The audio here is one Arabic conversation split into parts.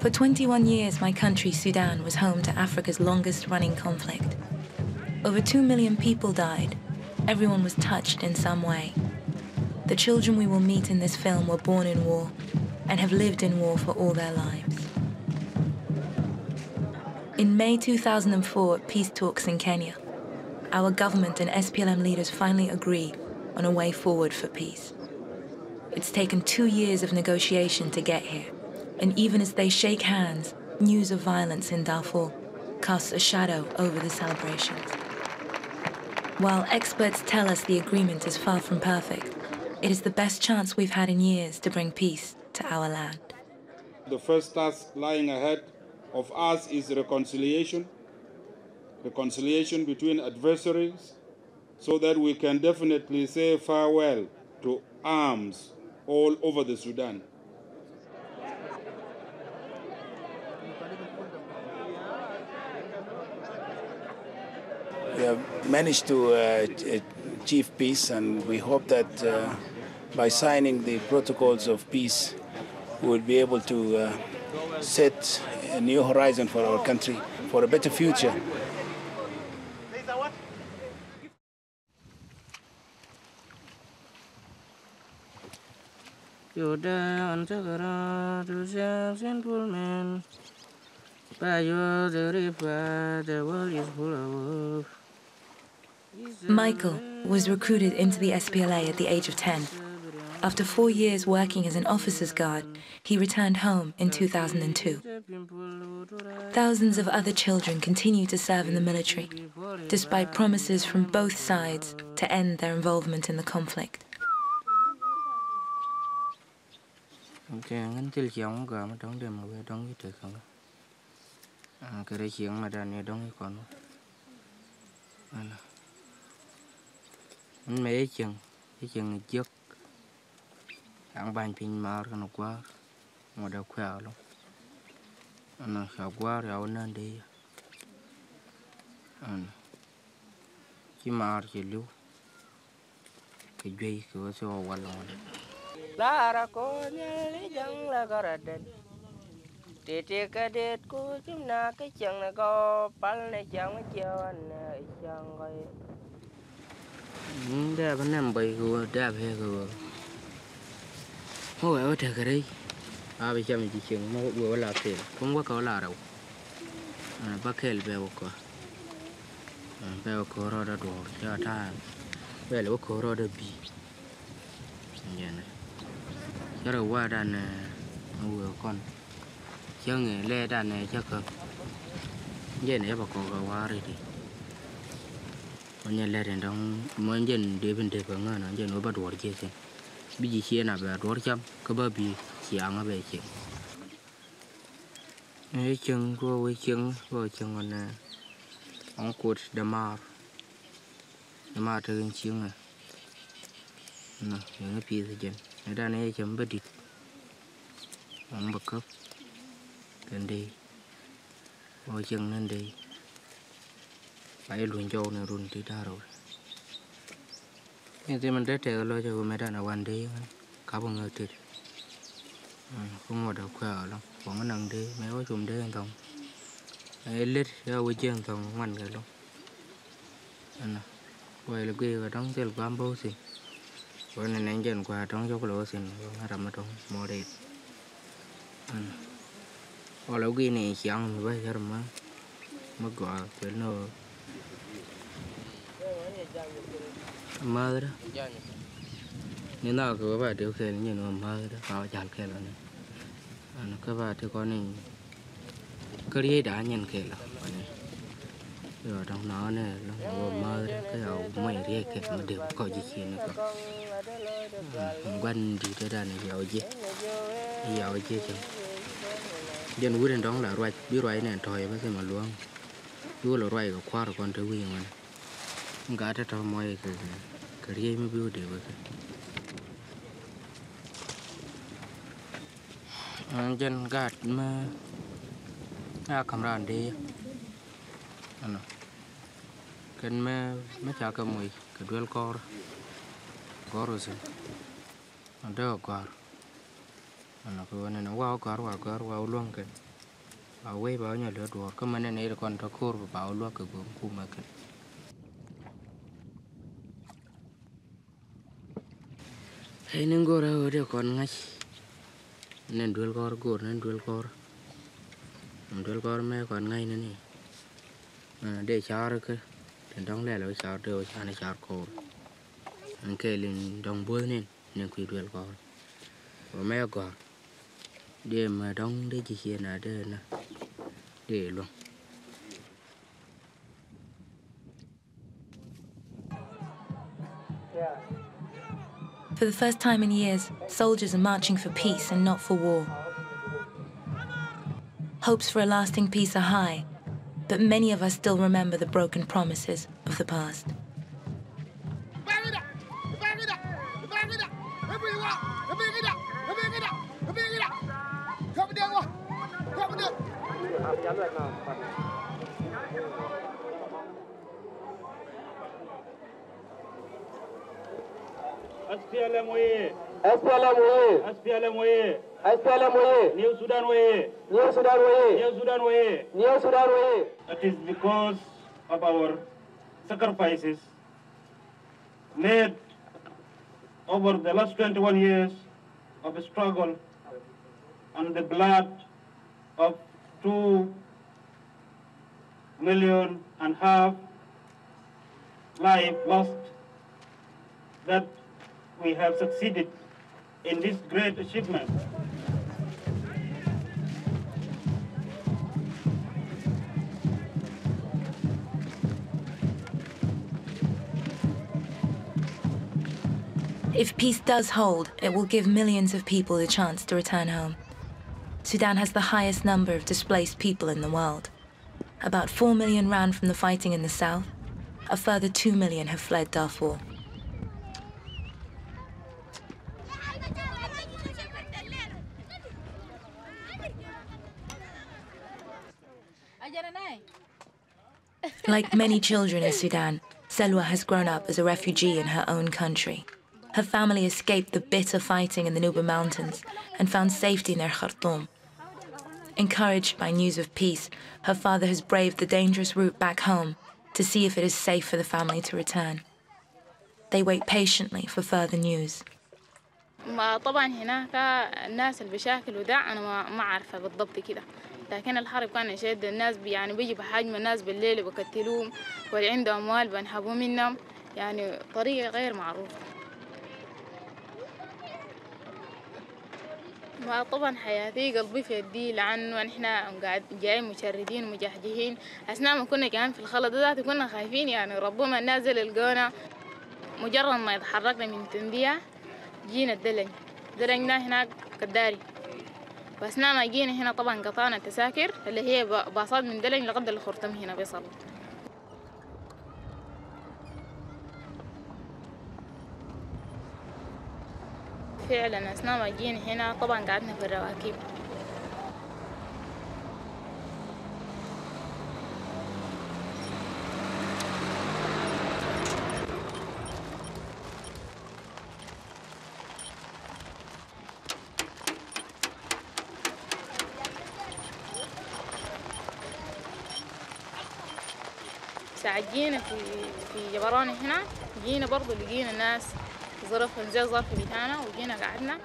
For 21 years, my country, Sudan, was home to Africa's longest running conflict. Over 2 million people died. Everyone was touched in some way. The children we will meet in this film were born in war and have lived in war for all their lives. In May 2004, at peace talks in Kenya, our government and SPLM leaders finally agreed on a way forward for peace. It's taken two years of negotiation to get here, and even as they shake hands, news of violence in Darfur casts a shadow over the celebrations. While experts tell us the agreement is far from perfect, it is the best chance we've had in years to bring peace to our land. The first task lying ahead of us is reconciliation, reconciliation between adversaries, so that we can definitely say farewell to arms all over the Sudan. Managed to uh, achieve peace, and we hope that uh, by signing the protocols of peace, we will be able to uh, set a new horizon for our country, for a better future. Man. By your the river, the world is full of. Michael was recruited into the SPLA at the age of 10. After four years working as an officer's guard, he returned home in 2002. Thousands of other children continue to serve in the military, despite promises from both sides to end their involvement in the conflict. Okay, mấy chừng, cái chừng này trước. Ăn bàn pin mà nó quá mà đâu khỏe lắm nó khỏe quá rồi nên đi. Anh chỉ mà chỉ lưu. Cái duy cửa xe qua lòng la ra cô nhớ lý dân là có ra đến thì thì cái đệt của chúng na cái chân này có bắn này chân có chiều anh này chân rồi ಡ್ಯಾಬ್ ನಂಬೈ ಹೂ ಡ್ಯಾಬ್ ಹೇಗೆ ಹೂ ಹೋ ಯಾವ ಠಗರಿ ಆ ವಿಷಯ ಮಿಜಿ ಚಿಂಗ್ ಮೋ ಗುವಲ ತೇಲ್ ಕುಂಗ ಕವಲ ಆರವು ಬಕೇಲ್ ಬೇವಕ ಬೇವಕ ಹೊರೋದ ಡೋ ಜಾಟ ಬೇಲವಕ ಹೊರೋದ ಬಿ yana yara wa da na wo kon yang le da na chắc ko ye ne ba ko ga wa ri onye leren dong mon jen de bin de ko nga na jen oba dor ke chen bi ji chi na ba dor cham ka ba bi chi ang ba che e chen ko we chen ko chen on na ong kut da ma da ma te chen chen na na yang pi se jen na da ne chen ba dit ong ba kap den de o chen nan phải luôn cho này luôn tí ta rồi. Nhưng thì mình để trẻ lo cho mấy đàn nào ăn đi. Cả bọn người thịt ừ, không ngồi đâu khỏe lắm. Bọn nó năng đi. Mấy có chùm đi anh thông. Ấy lít ra quay chơi anh thông mạnh rồi cái luôn anh à quay là kia và đóng tiền quán bố xin. Quay này nén chân qua đóng cho cái lỗ xin nó làm ở trong, mò đẹp anh à, qua lỗ kia này chẳng thì bây giờ mà mất gọi cái nó mơ đó. Nếu nào cứ bà điều khiển như nó mơ đó. Vào chán kia là nó à, nó các bà thì con này cái gì đã nhận kia là rồi trong nó này nó mơ đó, cái đầu mày đi kia mà đều có gì kia nữa còn quanh đi tới đây này giàu gì? Giàu gì chứ? Dân quý đến đó là rồi biết rồi này thôi với cái mà luôn chú là rồi có khoa rồi con tới quý mà này. गारे तो मोए कर कड़िए में भी उड़े हुए dân gạt mà. À cầm ra đi. Anh à cần mà mà chả cầm mồi cái đuôi cor cor rồi anh đâu cor anh cứ anh nó wow cor wow cor wow luôn cái. Bảo vệ bảo nhà lừa đuổi. Cái mà này này còn thắc cor bảo luôn cái cũng cũng mà Ini gor aku dia kon ngai. Nen duel kor gor, nen duel kor. Duel kor me kon ngai nen ni. Để char ke. Đến đóng lẻ lối char đều char này char kor. Anh kể lên đồng bơi nên nên quỳ duel kor. Và me kor. Để mà đóng để chỉ hiện là đây nè. Để luôn. For the first time in years, soldiers are marching for peace and not for war. Hopes for a lasting peace are high, but many of us still remember the broken promises of the past. SPLM oye! SPLM oye! SPLM oye! SPLM oye! New Sudan oye! New Sudan oye! New Sudan oye! New Sudan oye! It is because of our sacrifices made over the last 21 years of struggle and the blood of two million and a half life lost that we have succeeded in this great achievement. If peace does hold, it will give millions of people the chance to return home. Sudan has the highest number of displaced people in the world. About 4 million ran from the fighting in the south. A further 2 million have fled Darfur. Like many children in Sudan, Selwa has grown up as a refugee in her own country. Her family escaped the bitter fighting in the Nuba Mountains and found safety near Khartoum. Encouraged by news of peace, her father has braved the dangerous route back home to see if it is safe for the family to return. They wait patiently for further news. ما طبعا هناك الناس اللي بيشاكلوا ده انا ما ما عارفه بالضبط كده لكن الحرب كان يشد الناس يعني بيجي بحجم الناس بالليل بقتلوهم واللي عنده أموال بنحبوا منهم. يعني طريقة غير معروفة. ما طبعا حياتي قلبي في يدي لأنه إحنا قاعد جايين مشردين ومجهجهين أثناء ما كنا كمان في الخلط ذاته كنا خايفين يعني ربما نازل القونا. مجرد ما يتحركنا من تندية جينا الدلن دلننا هناك كداري واثناء ما جينا هنا طبعا قطعنا التساكر اللي هي باصات من دلن لغد الخرطم هنا بيصل. فعلا اثناء ما جينا هنا طبعا قعدنا في الرواكب. ساعة جينا في في جبراني هنا جينا برضو لقينا ناس ظرفهم زي الظرف بتاعنا وجينا قعدنا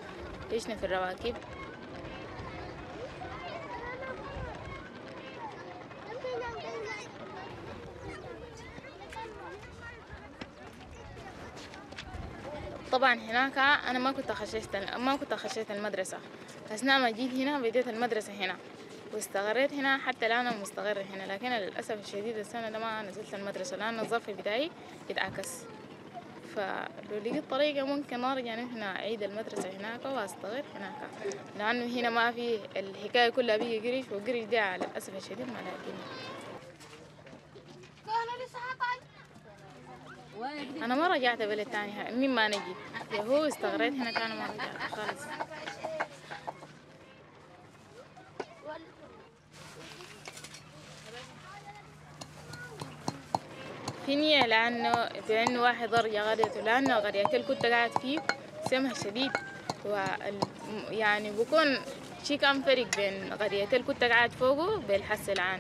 عشنا في الرواكب. طبعا هناك أنا ما كنت خشيت ما كنت خشيت المدرسة. أثناء ما جيت هنا بديت المدرسة هنا. واستقريت هنا حتى الآن أنا مستقرة هنا لكن للأسف الشديد السنة ده ما نزلت المدرسة. لأن الظرف بتاعي اتعكس فلو لقيت طريقة ممكن أرجع هنا أعيد المدرسة هناك وأستقر هناك. لأنه هنا ما في الحكاية كلها بيجي قريش والقريش ده للأسف الشديد ما لاقيني أنا ما رجعت بلد تاني مين ما نجي؟ هو استقريت هنا أنا ما رجعت خالص. نية لأنه بأنه واحد رجع قريته لأنه قرية اللي كنت قاعد فيه سمها شديد. وال يعني بكون شي كان فرق بين قرية اللي كنت قاعد فوقه بالحس العام.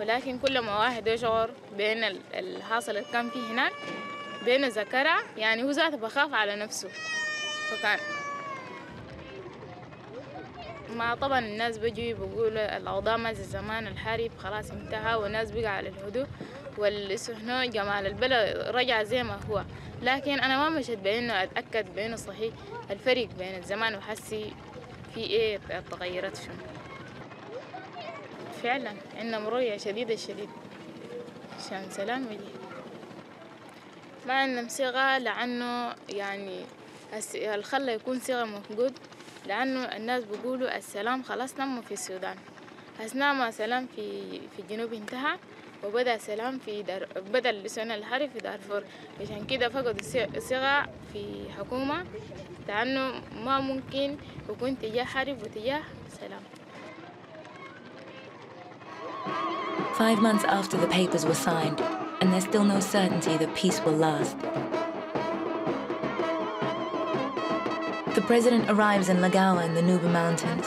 ولكن كل ما واحد يشعر بين ال- الحاصل اللي كان فيه هناك بين ذكرها يعني هو ذاته بخاف على نفسه. فكان ما طبعا الناس بيجوا بيقولوا الأوضاع ما زي زمان الحرب خلاص انتهى والناس بقى على الهدوء. والسهنو جمال البلد رجع زي ما هو. لكن أنا ما مشيت بأنه أتأكد بأنه صحيح الفرق بين الزمان وحسي في إيه التغيرات شنو. فعلا عندنا رؤية شديدة الشديد. عشان سلام يجي ما عندنا صيغة لأنه يعني الخلا يكون صيغة مفقود لأنه الناس بيقولوا السلام خلاص تم في السودان. أثناء ما سلام في في الجنوب انتهى وبدأ سلام في دار بدأ لسان الحرب في دارفور عشان كده فقدوا الصي- الصيغة في حكومة لأنه ما ممكن يكون تجاه حرب وتجاه سلام Five months after the papers were signed, and there's still no certainty that peace will last. The president arrives in Lagawa in the Nuba Mountains,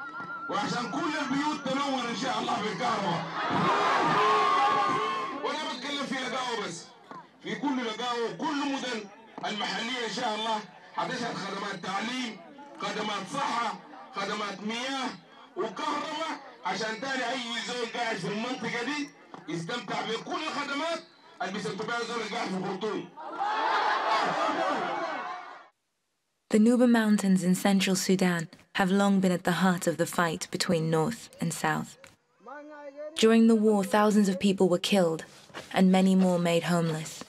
وعشان كل البيوت تنور ان شاء الله بالكهرباء وأنا بتكلم في لقاوه بس. في كل لقاوه وكل مدن المحلية إن شاء الله حتشهد خدمات تعليم خدمات صحة خدمات مياه وكهرباء. عشان تاني أي زول قاعد في المنطقة دي يستمتع بكل الخدمات اللي بيستمتع بها اللي قاعد في خرطوم. The Nuba Mountains in central Sudan have long been at the heart of the fight between North and South. During the war, thousands of people were killed and many more made homeless.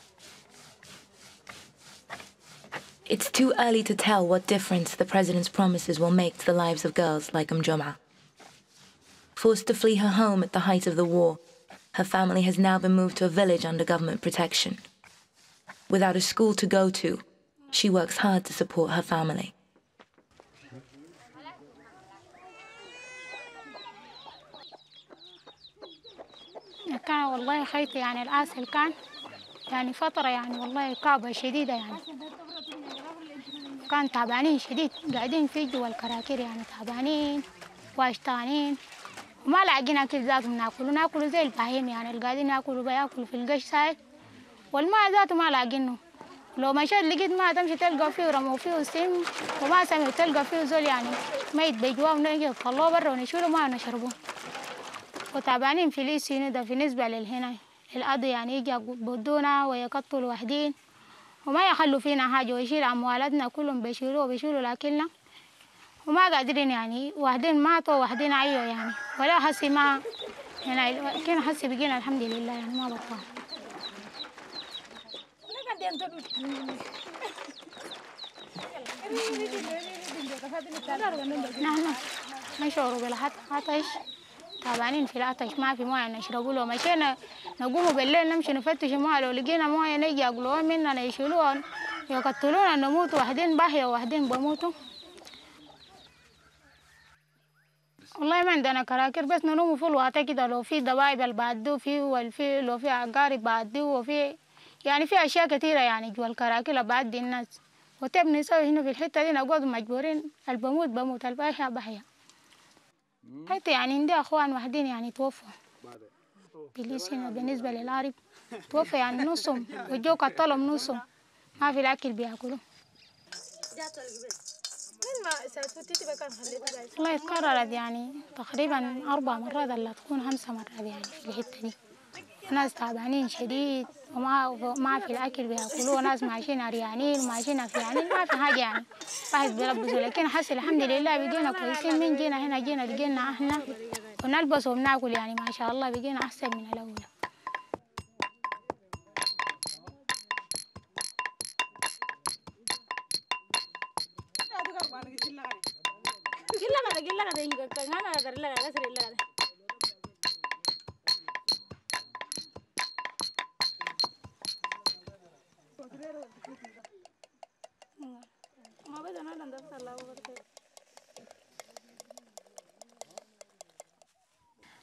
It's too early to tell what difference the president's promises will make to the lives of girls like Umjoma. Forced to flee her home at the height of the war, her family has now been moved to a village under government protection. Without a school to go to, she works hard to support her family. كان والله خيطي يعني الآسل كان يعني فترة يعني والله كعبة شديدة يعني. كان تعبانين شديد قاعدين في جوا الكراكير يعني تعبانين واشتانين وما لاقين أكل ذاتهم. ناكلوا ناكلوا زي البهيم يعني اللي قاعدين ياكلوا بياكلوا في القش والماء ذاته ما لاقينه. لو مشيت لقيت ماء تمشي تلقى فيه رموا فيه سم وما سمعوا تلقى فيه زول يعني ميت بجواه ونجي يطلعوه برا ونشيلوا ماء ونشربوه وتعبانين في ليسينو ده بالنسبة للهنا. الأرض يعني يجي يبدونا ويقطوا وحدين وما يخلوا فينا حاجة ويشيل أموالاتنا كلهم بيشيلوا وبيشيلوا لكننا. وما قادرين يعني واحدين ماتوا واحدين عيوا يعني. ولا حسي ما يعني كنا حسي بقينا الحمد لله يعني ما بطل نحن نشعر بالعطش تعبانين في العطش ما في مويه نشربوا لو مشينا نقوم بالليل نمشي نفتش مويه لو لقينا مويه نجي ياكلوها مننا يشيلوها يقتلونا نموت واحدين باهية وواحدين بموتوا والله ما عندنا كراكر بس ننوم في الواطة كده لو في دبايب بعدو في والفي لو في عقارب بعدو وفي يعني في أشياء كثيرة يعني جوا الكراكر بعدي الناس. وتبني نسوي هنا في الحتة دي نقعد مجبورين البموت بموت الباحية باحية حتى يعني عندي أخوان واحدين يعني توفوا. بليس هنا بالنسبة للعرب توفى يعني نصهم وجو قتلهم نصهم. ما في الأكل بيأكلوا. والله اتكررت يعني تقريبا أربع مرات ولا تكون خمسة مرات يعني في الحتة دي. ناس تعبانين شديد وما ما في الأكل بيأكلوه ناس ماشيين عريانين وماشيين عفيانين ما في حاجة يعني. واحد بيلبسوا لكن حس الحمد لله بقينا كويسين. من جينا هنا جينا لقينا إحنا ونلبس وبناكل يعني ما شاء الله بقينا أحسن من الأول.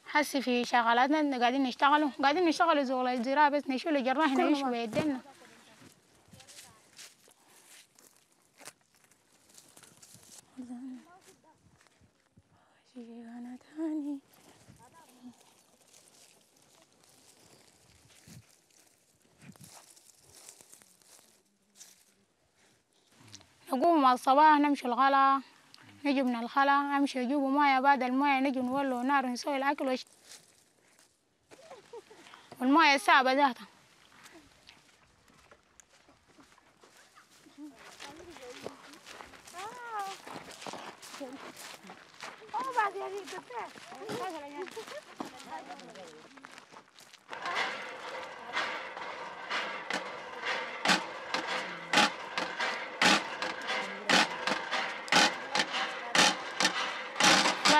حسي في شغلاتنا قاعدين نشتغلوا. قاعدين نشتغلوا زغل الزراعة بس نشيل الجراح نعيش بيدنا. الصباح نمشي الغلا نجي من الخلا أمشي أجيب موية بعد الموية نجي نولو نار نسوي الأكل وش. والموية الساعة ذاتها.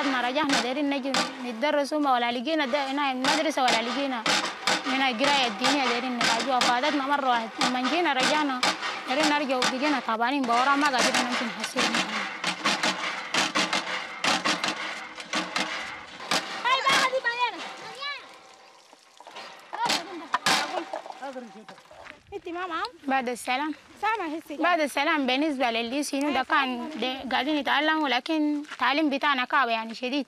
ما رجعنا دايرين نجي نتدرس هما ولا لقينا دا- هنا المدرسة ولا لقينا هنا القراية الدينية دايرين نراجعوها فادتنا مرة واحد لما جينا رجعنا دايرين نرجع وبقينا تعبانين بورا ما قادرين نمشي نحسن بعد السلام بعد السلام بالنسبة للي سينو ده كان ده قاعدين يتعلموا لكن التعليم بتاعنا كعب يعني شديد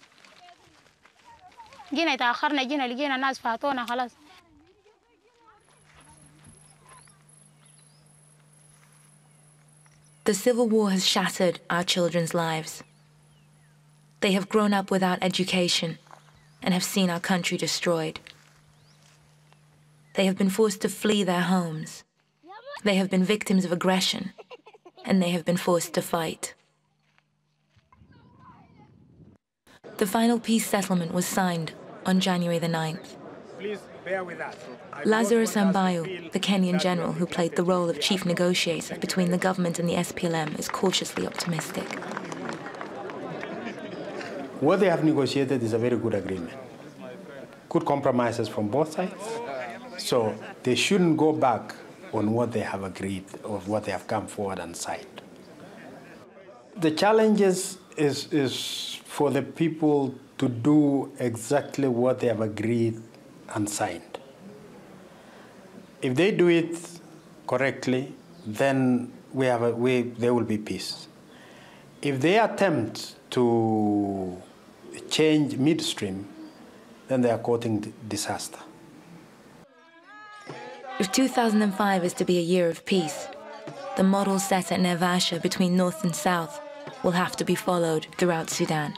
جينا تأخرنا جينا لقينا ناس فاتونا خلاص The Civil War has shattered our children's lives. They have grown up without education and have seen our country destroyed. They have been forced to flee their homes. They have been victims of aggression and they have been forced to fight. The final peace settlement was signed on January the 9th. Please bear with us. Lazarus don't want us to Ambayo, the Kenyan general who played the role of chief negotiator between the government and the SPLM, is cautiously optimistic. What they have negotiated is a very good agreement. Good compromises from both sides. So they shouldn't go back on what they have agreed or what they have come forward and signed. The challenges is, is for the people to do exactly what they have agreed and signed. If they do it correctly, then we have a, we, there will be peace. If they attempt to change midstream, then they are courting disaster. If 2005 is to be a year of peace, the model set at Nevasha between North and South will have to be followed throughout Sudan.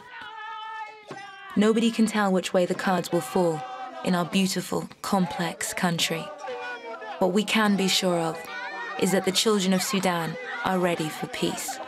Nobody can tell which way the cards will fall in our beautiful, complex country. What we can be sure of is that the children of Sudan are ready for peace.